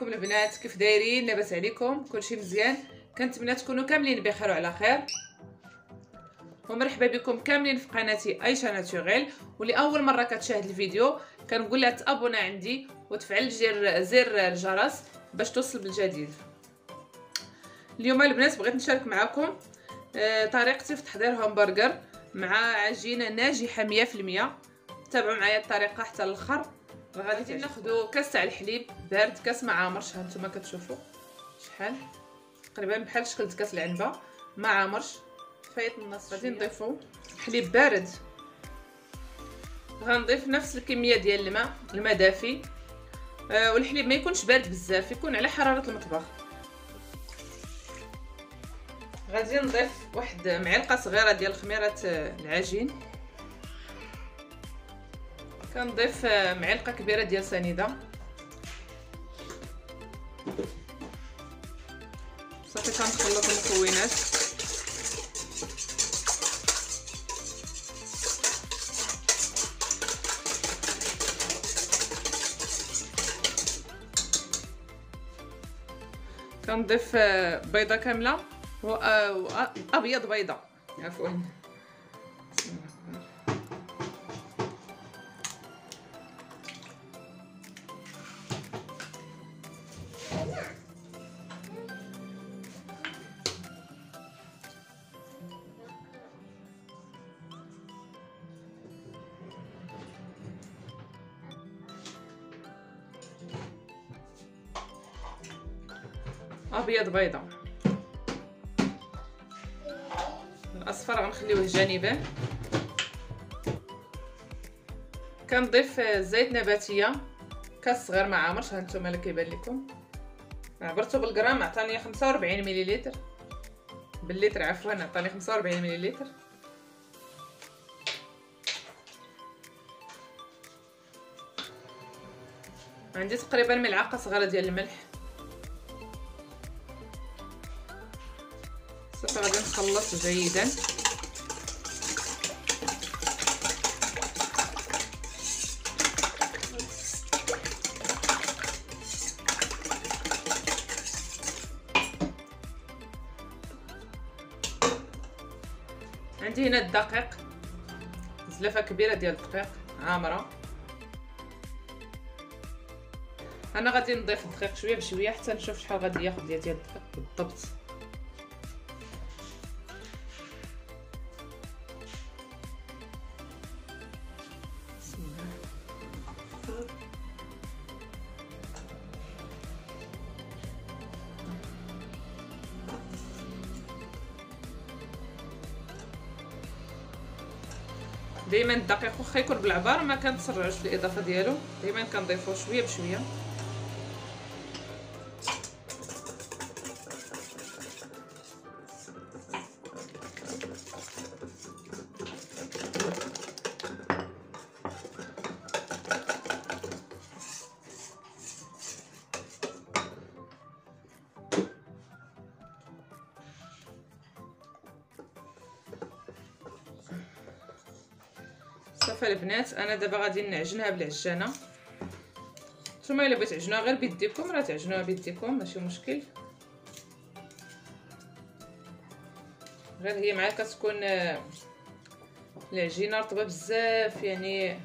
عليكم البنات كيف دايرين؟ لاباس عليكم كلشي مزيان. كنتمنى تكونوا كاملين بخير وعلى خير. ومرحبا بكم كاملين في قناتي ايشا ناتوريل واللي أول مرة كتشاهد الفيديو. كنقول لها تأبونا عندي وتفعل زر الجرس باش توصل بالجديد. اليوم البنات بغيت نشارك معكم آه، طريقتي في تحضير همبرجر مع عجينة ناجحة 100% تابعوا معايا الطريقة حتى الآخر غادي ناخذ كاس تاع الحليب بارد كاس مع عامرش ها نتوما كتشوفوا شحال؟ تقريبا بحال شكل كاس العنبة مع عامرش فايت النص غادي نضيفو حليب بارد. غنضيف نفس الكمية ديال الماء الماء دافي. آه والحليب ما يكونش بارد بزاف يكون على حرارة المطبخ. غادي نضيف واحد معلقة صغيرة ديال خميرة العجين. كنضيف معلقة كبيرة ديال سنيدة. صافي كنخلط المكونات كنضيف بيضة كاملة وابيض بيضة. عفوا. أبيض بيضة. الأصفر غنخليوه جانبا كنضيف زيت نباتية. كاس صغير ما عامرش هانتوما اللي كيبان لكم. عبرته بالغرام عطاني 45 مليلتر. باللتر عفوا عطاني 45 مليلتر. عندي تقريبا ملعقة صغيرة ديال الملح. نخلط جيدا. عندي هنا الدقيق زلافه كبيرة ديال الدقيق عامرة. أنا غادي نضيف الدقيق شوية بشوية حتى نشوف شحال غادي ياخذ ديال الدقيق بالضبط. دائما الدقيق واخا يكون بالعبار ما كنتسرعوش في الاضافه ديالو. دائما كنضيفوه شوية بشوية. صافي البنات أنا دابا غادي نعجنها بالعجانة. نتوما إلا بغيتو تعجنوها غير بيديكم راه تعجنوها بيديكم ماشي مشكل. غير هي معاك كتكون العجينة رطبة بزاف يعني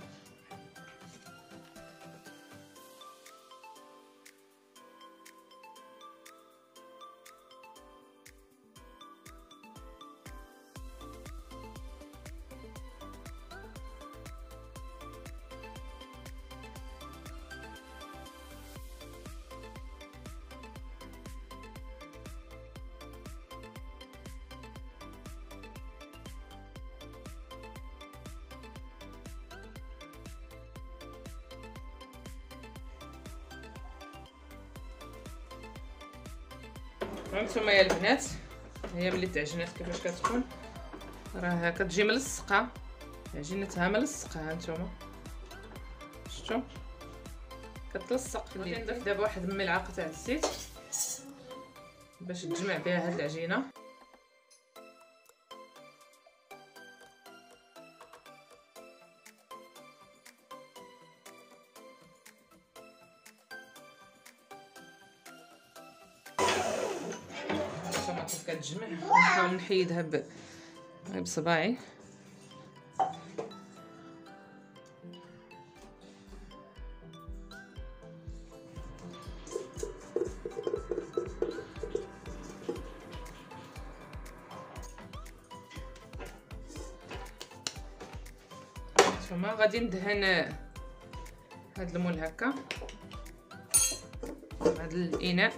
هانتوما يا البنات هي ملي تعجنات كيفاش كتكون. راه كتجي ملصقه عجينتها ملصقه هانتوما شفتوا كتلصق غادي نضيف دابا واحد الملعقه تاع الزيت باش تجمع بها هاد العجينة. كتجمع نحاول نحيدها بصباعي. نتوما غادي ندهن هاد المول هكا هاد الإناء.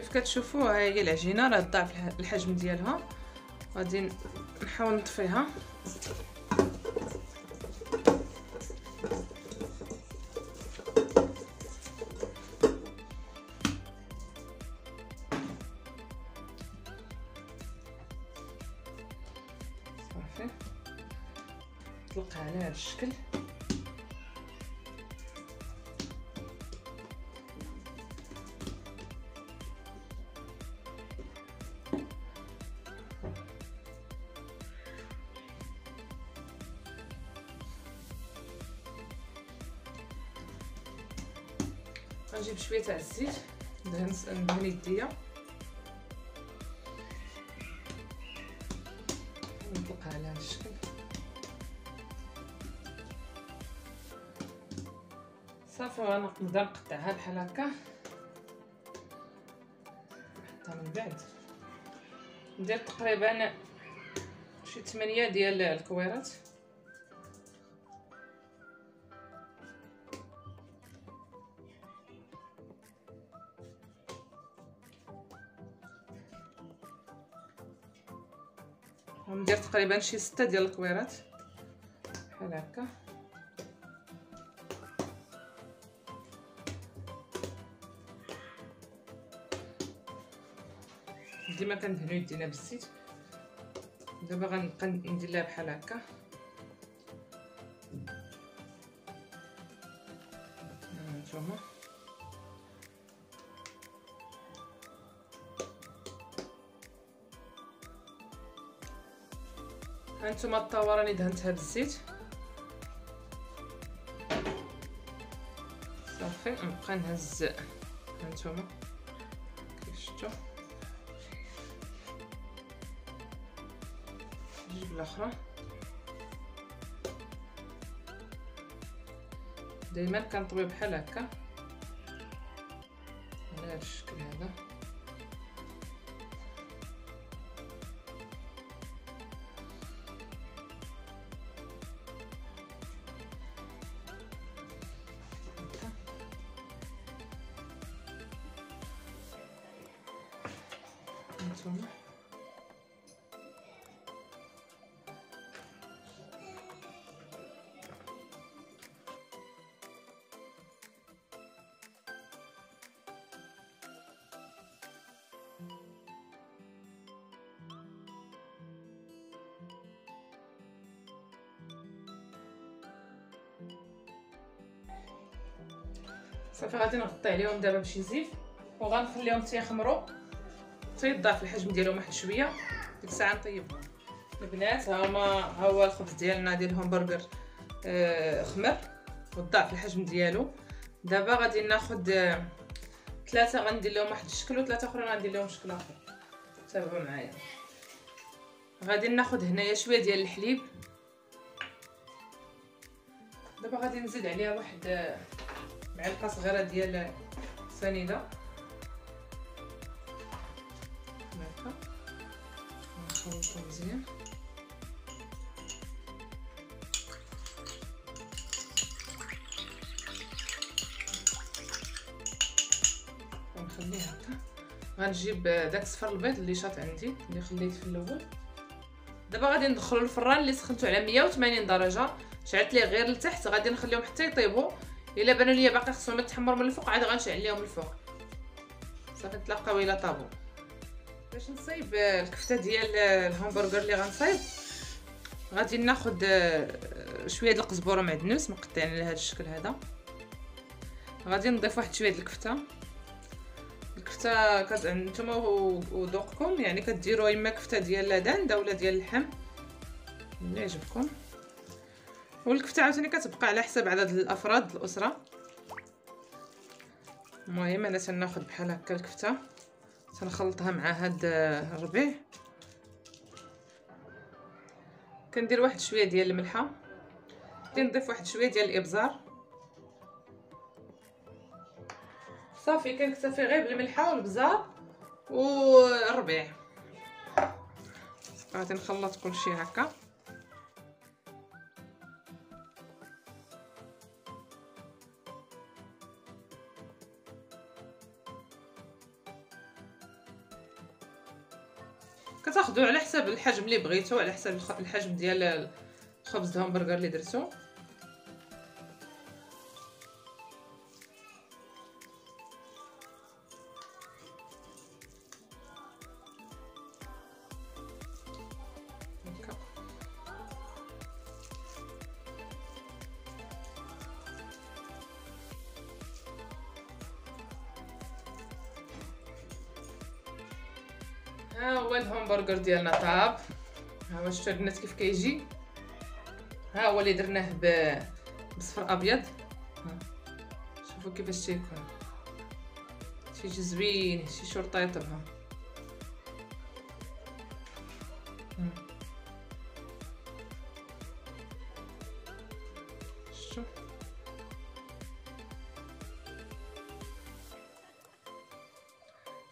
كيف كتشوفوا؟ ها هي العجينة راه ضاعف الحجم ديالها. غادي نحاول نطفيها. صافي. نطلقها على هذا الشكل. شوية تاع الزيت. ندهن ندهن يديا نطلقها على هذا الشكل. صافي غنبدا نقطعها بحال هكا نحطها من بعد. ندير تقريبا شي 8 ديال الكويرات. وندير تقريبا شي ستة ديال الكويرات بحال هكا ديما كندهنو يدينا بالزيت دابا غنبقى ندير لها بحال هكا هانتوما الطاوه راني دهنتها بالزيت صافي نبقى نهز هانتوما كيف شفتوا نجيب الاخرى دائما كنطوي بحال هكا على هذا الشكل هذا هانتوما صافي غادي نغطي عليهم دابا بشي زيت وغنخليهم تيخمروا. تيضاعف الحجم ديالهم واحد شوية ديك الساعة نطيبهم البنات ها هما ها هو الخبز ديالنا ديال الهمبرغر خمر وضاعف الحجم ديالو. دابا غادي ناخذ آه ثلاثة غندير لهم واحد الشكل وثلاثة اخرين غندير لهم شكل آخر. تابعوا معايا. غادي ناخذ هنايا شوية ديال الحليب. دابا غادي نزيد عليها واحد آه معلقة صغيرة ديال الفانيلا مزيان ونخليه هكا. غنجيب داك صفر البيض اللي شاط عندي اللي خليت في الأول. دابا غادي ندخلو الفران اللي سخنتو على 180 درجة. شعلت ليه غير لتحت غادي نخليهم حتى يطيبوا إلا بانوا ليا باقي خصهم يتحمروا من الفوق عاد غنشعل ليهم الفوق. صافي نتلاقاو إلى طابو. باش نصايب الكفته ديال الهمبرغر اللي غنصايب. غادي ناخذ شوية ديال القزبرة معدنوس مقطعين على هذا الشكل هذا. غادي نضيف واحد شوية ديال الكفتة. الكفتة كت... نتوما وذوقكم يعني كديروا إما كفتة ديال داندا ولا ديال اللحم. اللي يعجبكم. والكفتة عاوتاني كتبقى على حسب عدد الأفراد الأسرة. المهم أنا تناخذ بحال هكا الكفتة. تنخلطها مع هاد الربيع كندير واحد شوية ديال الملحة. كنضيف واحد شوية ديال الإبزار. صافي كنكتفي غير بالملحة والبزار والربيع. غادي نخلط كلشي هكا. حساب الحجم اللي بغيتو على حساب الحجم ديال الخبز الهامبرغر اللي درتو. هو الهامبرغر ديالنا طاب. ها هو شفتوا البنات كيف كيجي؟ ها هو اللي درناه ب بصفر أبيض. شوفوا كيفاش تيكون. تيجي زوين شي شرطيطه ها. شوف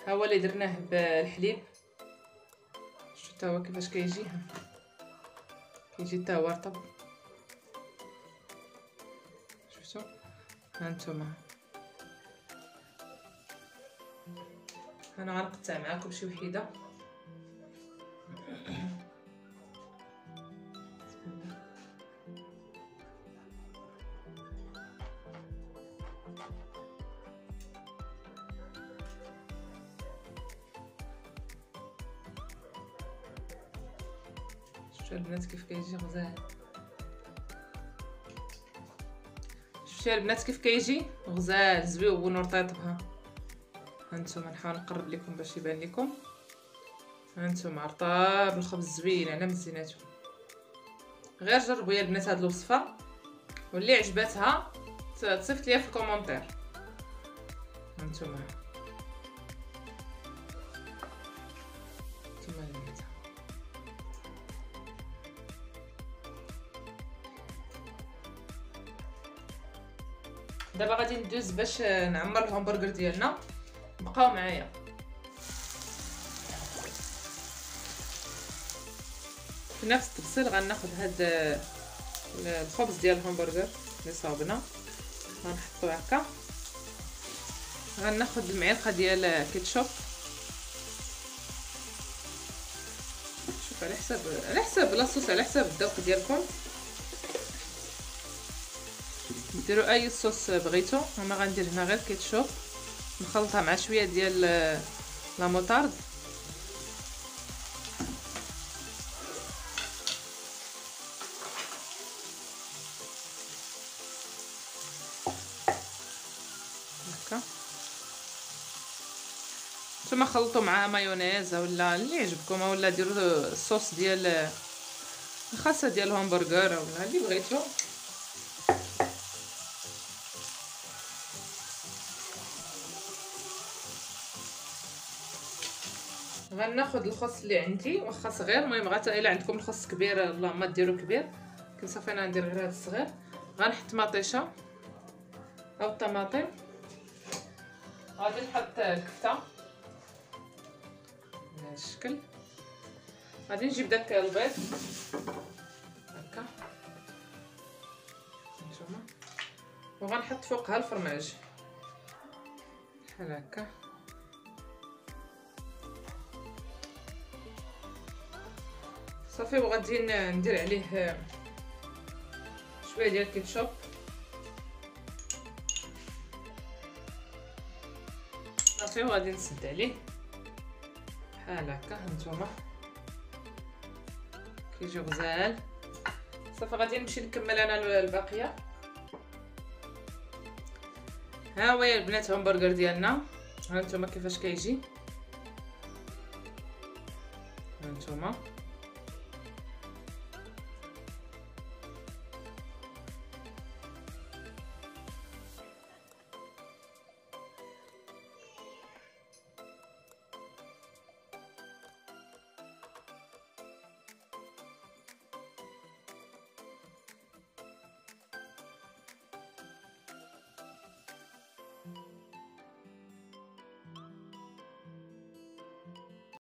ها هو اللي درناه بالحليب. هو كيفاش كيجي كيجي تا هو رطب شفتو هانتوما أنا غنقطع معاكم شي وحيده شفتوا البنات كيف كيجي غزال؟ شفتوا البنات كيف كيجي؟ غزال زويون ورطيط بها هانتوما نحاول نقرب لكم باش يبان لكم. هانتوما رطاب الخبز زوين على مزيناتو غير جربوا يا البنات هاد الوصفة. واللي عجباتها تصيفط ليا في ال commentaire هانتوما. دابا غادي ندوز باش نعمر الهامبرغر ديالنا. بقاو معايا. في نفس التفصيل غناخد هاد الخبز ديال الهامبرغر اللي صاوبنا غنحطو هكا. غناخد المعلقة ديال كيتشوب. شوف على حساب على حساب la sauce على حساب الذوق ديالكم. ديروا أي صوص بغيتو. أنا غندير هنا غير كيتشوب. نخلطها مع شوية ديال لا موطارد هكا. نتوما خلطوا معها مايونيز ولا اللي يعجبكم ولا ديروا الصوص ديال الخاصة ديال الهامبرغر ولا اللي بغيتو. غناخذ الخص اللي عندي واخا صغير. المهم غاتا إلا عندكم الخص كبير اللهم ديرو كبير. كل صافي أنا ندير غير هذا الصغير. غنحط مطيشه أو الطماطم غادي نحط الكفته بهذا الشكل غادي نجيب داك البيض. هكا. نتوما وغنحط فوقها الفرماج. بحال هكا. صافي وغادي ندير عليه شوية ديال الكيتشوب. صافي وغادي نسد عليه. بحال هكا هانتوما. كيجي غزال. صافي غادي نمشي نكمل أنا الباقية. ها هو يا البنات همبرغر ديالنا. هانتوما كيفاش كيجي؟ هانتوما.